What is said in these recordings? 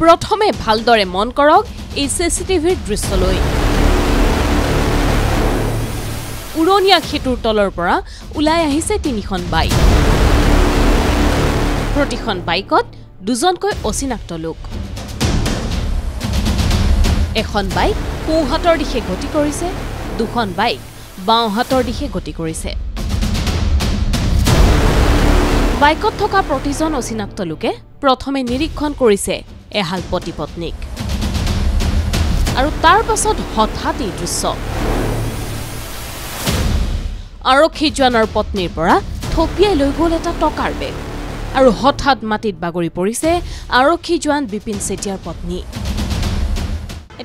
প্ৰথমে ভালদৰে মন কৰক এই চি চি টিভিৰ দৃশ্যলৈ। উৰণীয়া সেতুৰ তলৰ পৰা ওলাই আহিছে তিনিখন বাইক। প্ৰতিখন বাইকত দুজনকৈ অচিনাক্ত লোক। এখন বাইক সোঁহাতৰ দিশে গতি কৰিছে দুখন বাইক বাওঁহাতৰ দিশে গতি কৰিছে। বাইকত থকা প্ৰতিজন অচিনাক্ত লোকে প্ৰথমে নিৰীক্ষণ কৰিছে এহাল পতি পত্নীক। আৰু তাৰ পাছত হঠাৎ এই দৃশ্য। আৰক্ষী জোৱানৰ পত্নীৰ পৰা থপিয়াই লৈ গ'ল এটা টকাৰ বেগ। আৰু হঠাৎ মাটিত বাগৰি পৰিছে আৰক্ষী জোৱান বিপিন চেতিয়াৰ পত্নী।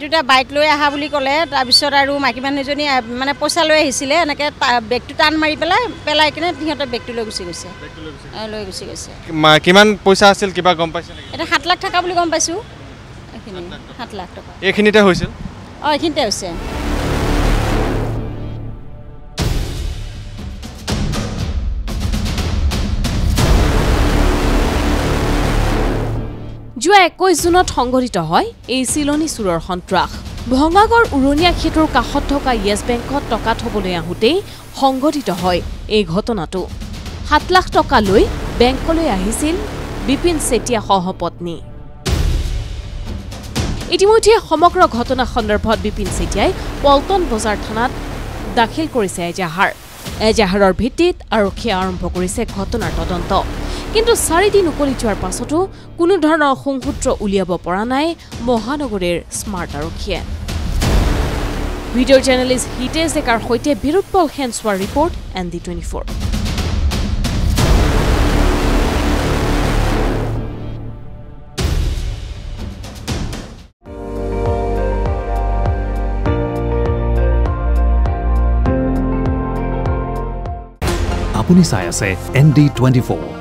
এইটো এতিয়া বাইক লৈ আহা বুলি ক'লে তাৰপিছত আৰু মাইকী মানুহজনী মানে পইচা লৈ আহিছিলে এনেকৈ বেগটো টান মাৰি পেলাই পেলাই কিনে সিহঁতে বেগটো লৈ গুচি গৈছে। লৈ গুচি গৈছে। কিমান পইচা আছিল কিবা গম পাইছে এতিয়া সাত লাখ টকা বুলি গম পাইছোঁ। এইখিনি সাত লাখ টকা। এইখিনিতে হৈছিল? অঁ এইখিনিতে হৈছে। যোৱা একৈছ জুনত সংঘটিত হয় এই চিলনী চোৰৰ সন্ত্ৰাস। ভঙাগড় উৰণীয়া সেতুৰ কাষত থকা য়েছ বেংকত টকা থবলৈ আহোঁতেই সংঘটিত হয় এই ঘটনাটো। সাত লাখ টকা লৈ বেংকলৈ আহিছিল বিপিন চেতিয়া সহপত্নী। ইতিমধ্যে সমগ্ৰ ঘটনা সন্দৰ্ভত বিপিন চেতিয়াই পল্টন বজাৰ থানাত দাখিল কৰিছে এজাহাৰ। এজাহাৰৰ ভিত্তিত আৰক্ষীয়ে আৰম্ভ কৰিছে ঘটনাৰ তদন্ত। কিন্তু চাৰিদিন উকলি যোৱাৰ পাছতো কোনো ধৰণৰ সংসূত্ৰ উলিয়াব পৰা নাই মহানগৰীৰ স্মাৰ্ট আৰক্ষীয়ে। ভিডিঅ' জাৰ্নেলিষ্ট হিতেশ ডেকাৰ সৈতে Birutpal সেনচোৱাৰ report N D twenty four. আপুনি চাই আছে এন ডি টুৱেণ্টি ফ'ৰ।